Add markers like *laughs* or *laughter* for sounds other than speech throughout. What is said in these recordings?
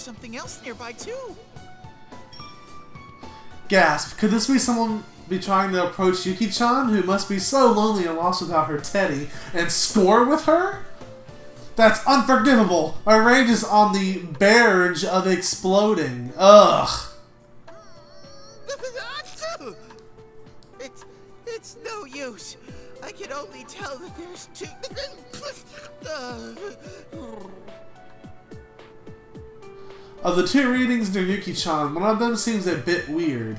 something else nearby too. Gasp. Could this be someone be trying to approach Yuki-chan, who must be so lonely and lost without her Teddie, and score with her? That's unforgivable! Our range is on the verge of exploding. Ugh. *laughs* It's it's no use. I can only tell that there's two. *laughs* Uh, Of the two readings near Yuki-chan, one of them seems a bit weird.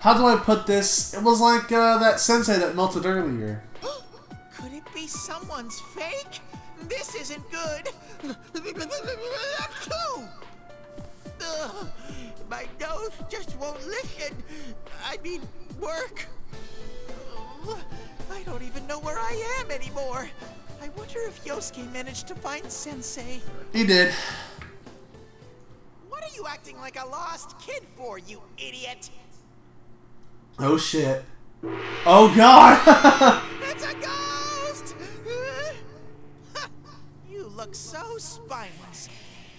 How do I put this? It was like uh, that sensei that melted earlier. Could it be someone's fake? This isn't good. Ugh, *laughs* my nose just won't listen. I mean, work. I don't even know where I am anymore. I wonder if Yosuke managed to find Sensei. He did. What are you acting like a lost kid for, you idiot? Oh shit. Oh god! *laughs* It's a ghost! *laughs* you look so spineless.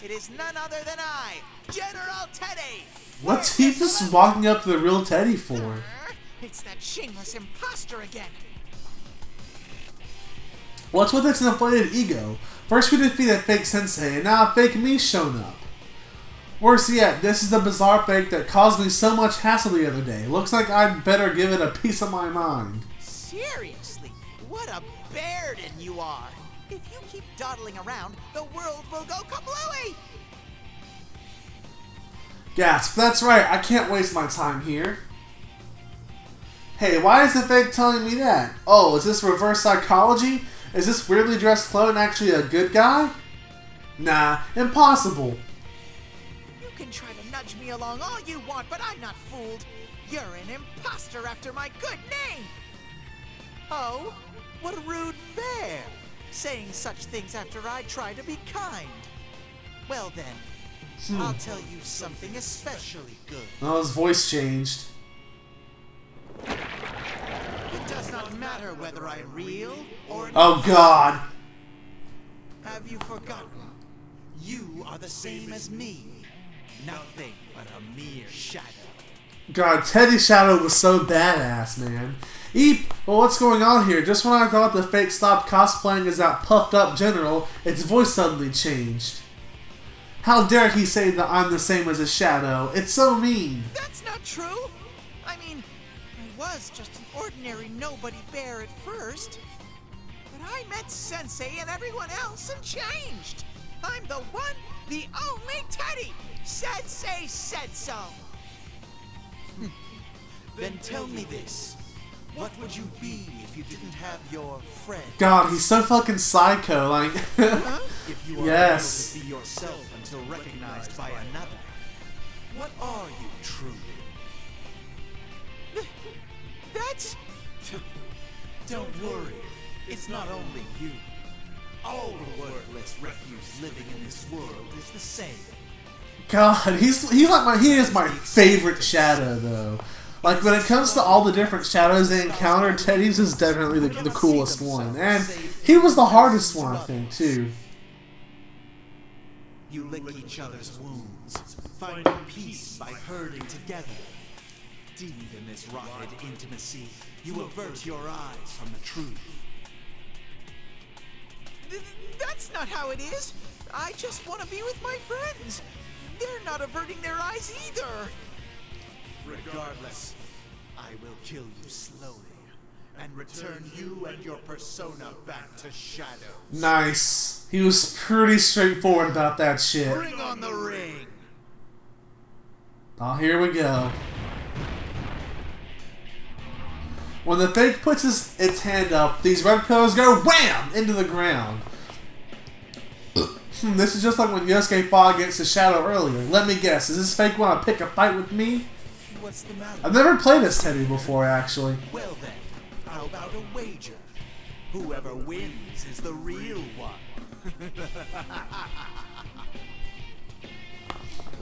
It is none other than I, General Teddie! What's he just walking up to the real Teddie for? It's that shameless imposter again. What's with its inflated ego? First we defeat a fake sensei, and now a fake me shown up. Worse yet, this is the bizarre fake that caused me so much hassle the other day. Looks like I'd better give it a piece of my mind. Seriously, what a Bairden you are! If you keep dawdling around, the world will go kablooey! Gasp, that's right, I can't waste my time here. Hey, why is the fake telling me that? Oh, is this reverse psychology? Is this weirdly dressed clone actually a good guy? Nah, impossible. You can try to nudge me along all you want, but I'm not fooled. You're an imposter after my good name! Oh, what a rude bear! Saying such things after I try to be kind. Well then, hmm. I'll tell you something especially good. Oh, his voice changed. It does not matter whether I'm real or Oh god. Have you forgotten? You are the same as me. Nothing but a mere shadow. God, Teddie Shadow was so badass, man. Eep! Well, what's going on here? Just when I thought the fake stopped cosplaying as that puffed up general, its voice suddenly changed. How dare he say that I'm the same as a shadow? It's so mean. That's not true. I mean, I was just an ordinary nobody bear at first. But I met Sensei and everyone else and changed. I'm the one, the only Teddie. Sensei said so. Hmm. then tell me this. What would you be if you didn't have your friend? God, he's so fucking psycho. Like, If you are Yes. able to be yourself until recognized by another, what are you truly? That's. Don't worry, it's not only you. All the worthless refuse living in this world is the same. God, he's he's like my he is my favorite shadow though. Like when it comes to all the different shadows they encounter, Teddie's is definitely the, the coolest one, and he was the hardest one I think too. You lick each other's wounds, finding peace by herding together. Deep in this rotted intimacy, you avert your eyes from the truth. That's not how it is. I just want to be with my friends. They're not averting their eyes either. Regardless, I will kill you slowly and return you and your persona back to Shadow. Nice. He was pretty straightforward about that shit. Bring on the ring. Oh, here we go. When the fake puts his, its hand up, these red pillars go wham into the ground. Hmm, this is just like when Yosuke fought against the Shadow earlier. Let me guess, does this fake want to pick a fight with me? What's the matter? I've never played as Teddie before, actually. Well then, how about a wager? Whoever wins is the real one. *laughs*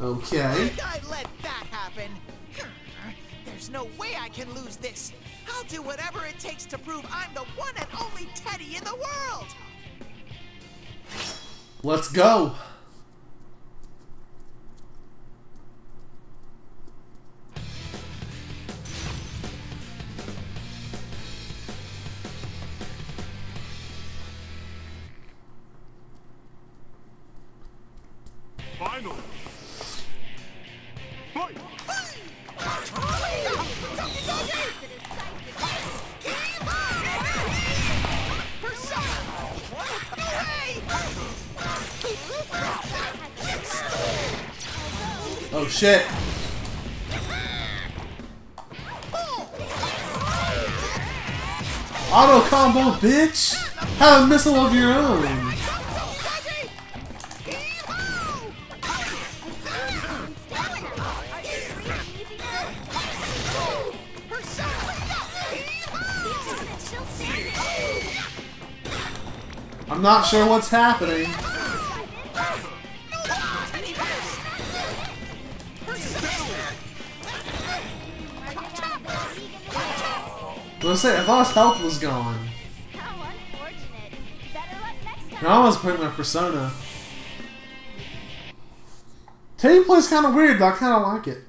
Okay. I let that happen? There's no way I can lose this. I'll do whatever it takes to prove I'm the one and only Teddie in the world. Let's go. Finally. Shit. Auto combo, bitch! Have a missile of your own! I'm not sure what's happening. I was say, I thought his health was gone. How unfortunate. Better luck next time. I almost put my persona. Teddie plays kind of weird, but I kind of like it.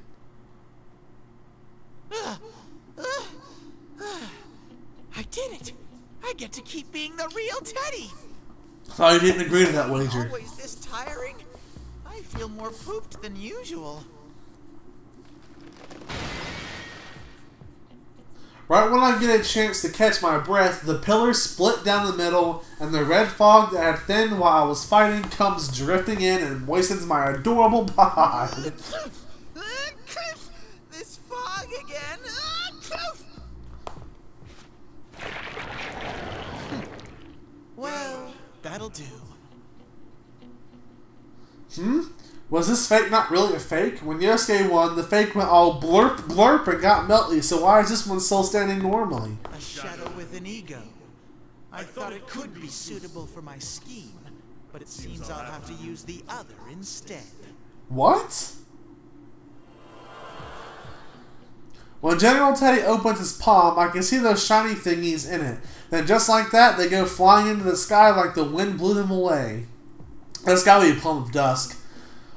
I did it! I get to keep being the real Teddie! Thought you didn't agree to that wager. Always this tiring. I feel more pooped than usual. Right when I get a chance to catch my breath, the pillars split down the middle, and the red fog that had thinned while I was fighting comes drifting in and moistens my adorable bod. this fog again. Well, that'll do. Hmm? Was this fake not really a fake? When Yosuke won, the fake went all blurp blurp and got melty, so why is this one still standing normally? A shadow with an ego. I thought it could be suitable for my scheme, but it seems I'll have to use the other instead. What? When General Teddie opens his palm, I can see those shiny thingies in it. Then just like that, they go flying into the sky like the wind blew them away. That's gotta be a Plume of Dusk.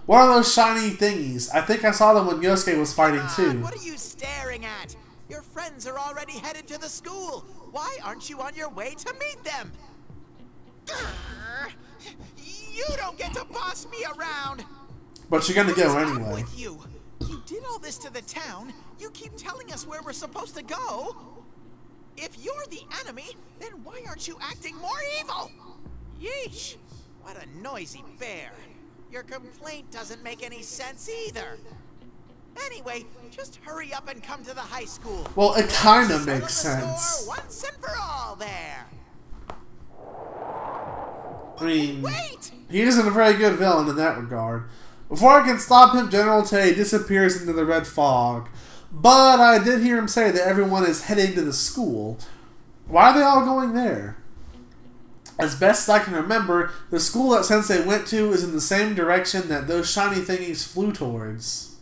What are those shiny thingies? I think I saw them when Yosuke was fighting ah, too. what are you staring at? Your friends are already headed to the school. Why aren't you on your way to meet them? Grr. You don't get to boss me around. But you're gonna go anyway. with you? You did all this to the town. You keep telling us where we're supposed to go. If you're the enemy, then why aren't you acting more evil? Yeesh! What a noisy bear. Your complaint doesn't make any sense either. Anyway, just hurry up and come to the high school. Well, it kinda makes sense. Once and for all there. I mean, Wait! he isn't a very good villain in that regard. Before I can stop him, General Tay disappears into the red fog. But I did hear him say that everyone is heading to the school. Why are they all going there? As best I can remember, the school that Sensei went to is in the same direction that those shiny thingies flew towards.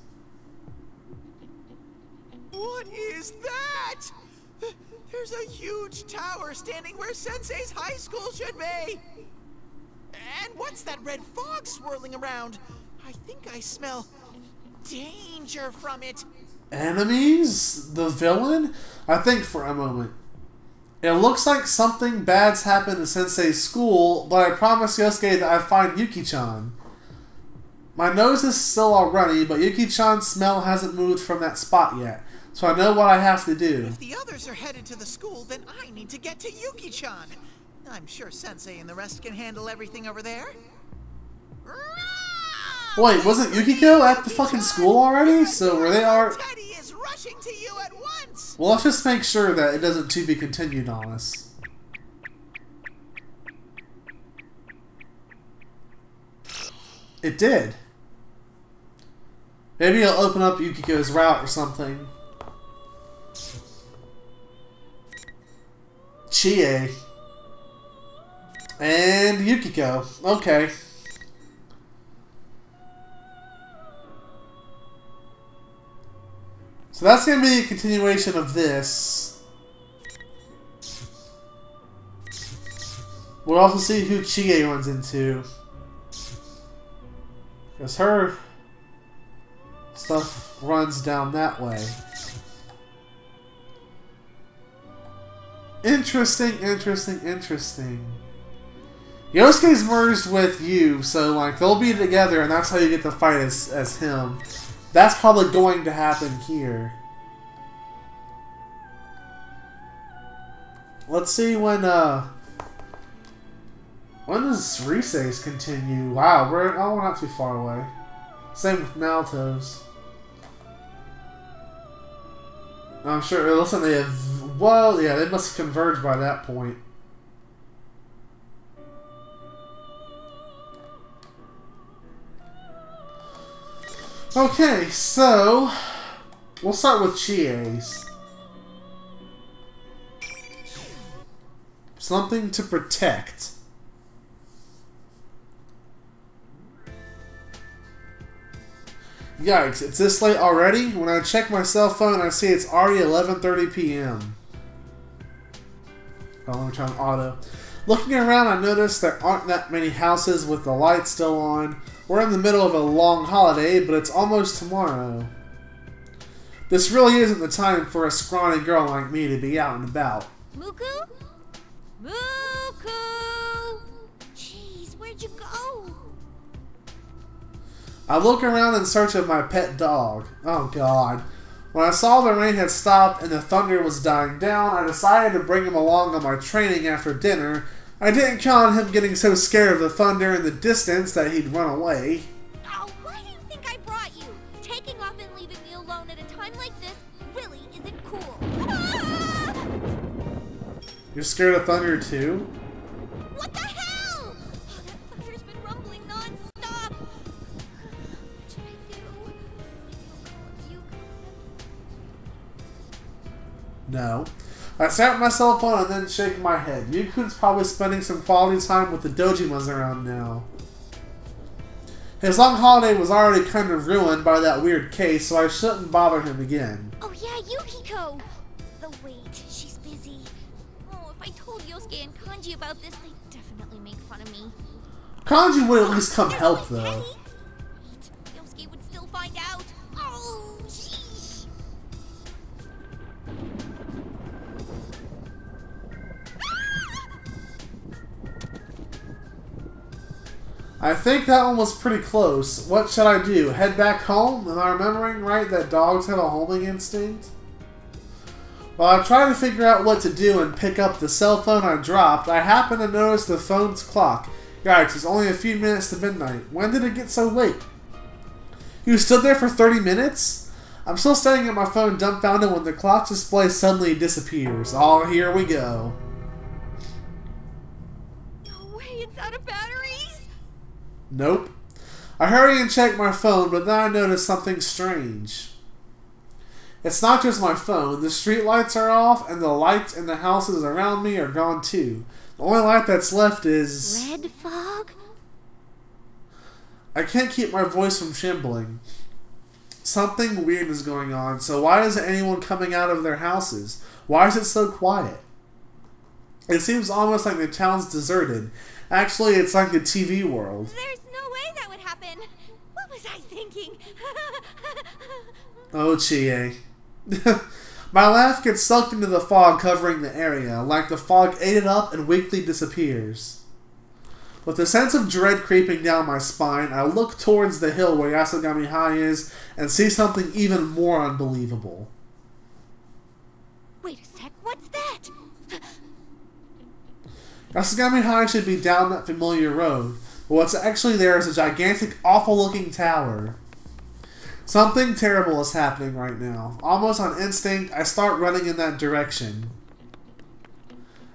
What is that? There's a huge tower standing where Sensei's high school should be. And what's that red fog swirling around? I think I smell danger from it. Enemies? The villain? I think for a moment. It looks like something bad's happened to Sensei's school, but I promised Yosuke that I'd find Yuki-chan. My nose is still all runny, but Yuki-chan's smell hasn't moved from that spot yet, so I know what I have to do. If the others are headed to the school, then I need to get to Yuki-chan. I'm sure Sensei and the rest can handle everything over there. Wait, wasn't Yukiko at the fucking school already? So were they are? Teddie rushing to you at once. Well, let's just make sure that it doesn't to be continued on us. It did. Maybe it'll open up Yukiko's route or something. Chie. And Yukiko. Okay. So that's going to be a continuation of this. We'll also see who Chie runs into. Because her stuff runs down that way. Interesting, interesting, interesting. Yosuke's merged with you, so like they'll be together, and that's how you get to fight as as him. That's probably going to happen here. Let's see when uh when does Rise's continue? Wow, we're oh we're not too far away. Same with Naoto's. I'm sure. Listen, they have. Well, yeah, they must converge by that point. Okay, so we'll start with Chie's. Something to protect. Yikes, it's this late already? When I check my cell phone, I see it's already 11.30 p.m. Oh, let me try on auto. Looking around, I notice there aren't that many houses with the lights still on. We're in the middle of a long holiday, but it's almost tomorrow. This really isn't the time for a scrawny girl like me to be out and about. Muku? Muku! Jeez, where'd you go? I look around in search of my pet dog. Oh god. When I saw the rain had stopped and the thunder was dying down, I decided to bring him along on my training after dinner. I didn't count on him getting so scared of the thunder in the distance that he'd run away. Oh, why do you think I brought you? Taking off and leaving me alone at a time like this really isn't cool. Ah! You're scared of thunder too? What the hell? Oh, that thunder's been rumbling non-stop. What should I do? Maybe I'll call Yuko. No. I sat my cell phone and then shake my head. Yukun's probably spending some quality time with the Dojimas around now. His long holiday was already kind of ruined by that weird case, so I shouldn't bother him again. Oh yeah, Yukiko! The wait, she's busy. Oh, if I told Yosuke and Kanji about this, they'd definitely make fun of me. Kanji would at least come There's help though. I think that one was pretty close. What should I do? Head back home? Am I remembering right that dogs have a homing instinct? While I try to figure out what to do and pick up the cell phone I dropped, I happen to notice the phone's clock. Yikes, it's only a few minutes to midnight. When did it get so late? You stood there for 30 minutes? I'm still staring at my phone dumbfounded when the clock display suddenly disappears. Oh, here we go. No way, it's out of batteries. Nope. I hurry and check my phone, but then I notice something strange. It's not just my phone. The street lights are off, and the lights in the houses around me are gone too. The only light that's left is. Red fog? I can't keep my voice from shambling. Something weird is going on, so why isn't anyone coming out of their houses? Why is it so quiet? It seems almost like the town's deserted. Actually, it's like the TV world. There's no way that would happen. What was I thinking? Oh, Chie. *laughs* My laugh gets sucked into the fog covering the area, like the fog ate it up and weakly disappears. With a sense of dread creeping down my spine, I look towards the hill where Yasogami High is and see something even more unbelievable. Wait a sec, what's that? Yasogami High should be down that familiar road, but what's actually there is a gigantic, awful looking tower. Something terrible is happening right now. Almost on instinct, I start running in that direction.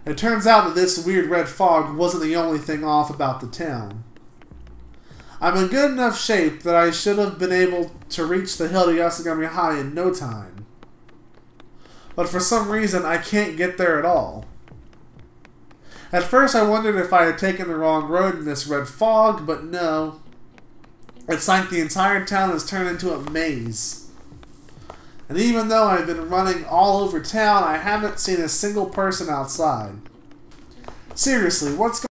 It turns out that this weird red fog wasn't the only thing off about the town. I'm in good enough shape that I should have been able to reach the hill to Yasogami High in no time. But for some reason, I can't get there at all. At first, I wondered if I had taken the wrong road in this red fog, but no. It's like the entire town has turned into a maze. And even though I've been running all over town, I haven't seen a single person outside. Seriously, what's going